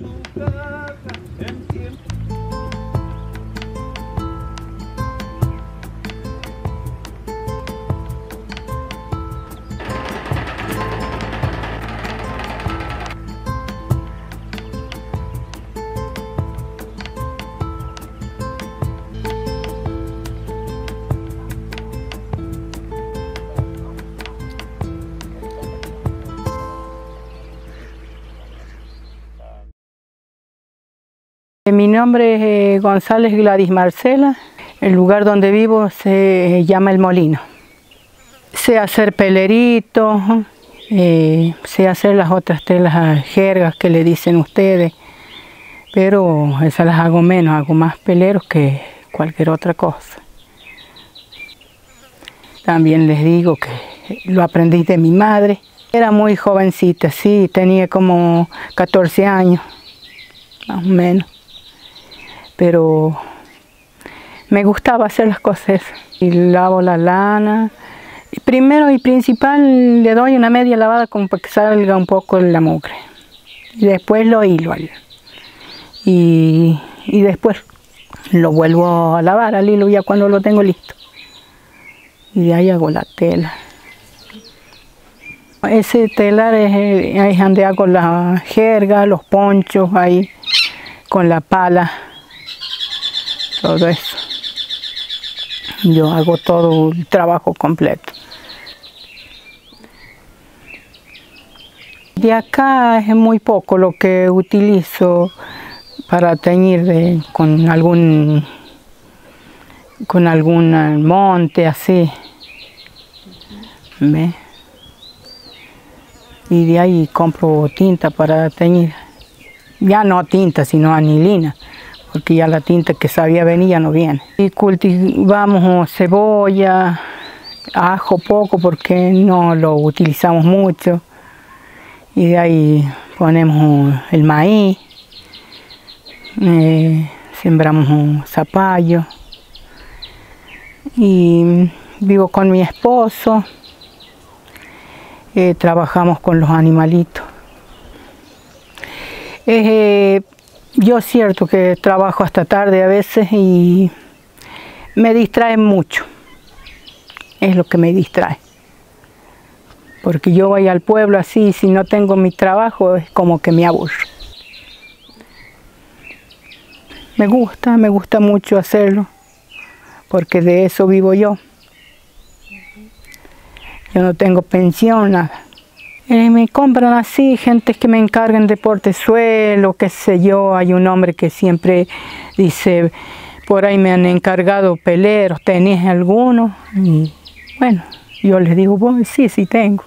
machucada. Mi nombre es eh, González Gladys Marcela. El lugar donde vivo se llama El Molino. Sé hacer pelerito, eh, sé hacer las otras telas jergas que le dicen ustedes, pero esas las hago menos, hago más peleros que cualquier otra cosa. También les digo que lo aprendí de mi madre. Era muy jovencita, sí, tenía como 14 años, más o menos pero me gustaba hacer las cosas. Y lavo la lana. Primero y principal le doy una media lavada como para que salga un poco la mugre. Y después lo hilo. Y, después lo vuelvo a lavar al hilo ya cuando lo tengo listo. Y de ahí hago la tela. Ese telar es, ahí donde hago la jerga, los ponchos ahí con la pala todo eso. Yo hago todo el trabajo completo. De acá es muy poco lo que utilizo para teñir con algún con algún monte así. ¿Ve? Y de ahí compro tinta para teñir. Ya no tinta, sino anilina porque ya la tinta que sabía venir ya no viene. Y cultivamos cebolla, ajo poco porque no lo utilizamos mucho. Y de ahí ponemos el maíz, eh, sembramos un zapallo. Y vivo con mi esposo, eh, trabajamos con los animalitos. Eh, yo cierto que trabajo hasta tarde a veces y me distrae mucho. Es lo que me distrae. Porque yo voy al pueblo así y si no tengo mi trabajo es como que me aburro. Me gusta, me gusta mucho hacerlo, porque de eso vivo yo. Yo no tengo pensión, nada. Eh, me compran así, gente que me encargan de portezuelo, qué sé yo. Hay un hombre que siempre dice, por ahí me han encargado peleros, ¿tenés alguno? Y bueno, yo les digo, bueno, sí, sí tengo.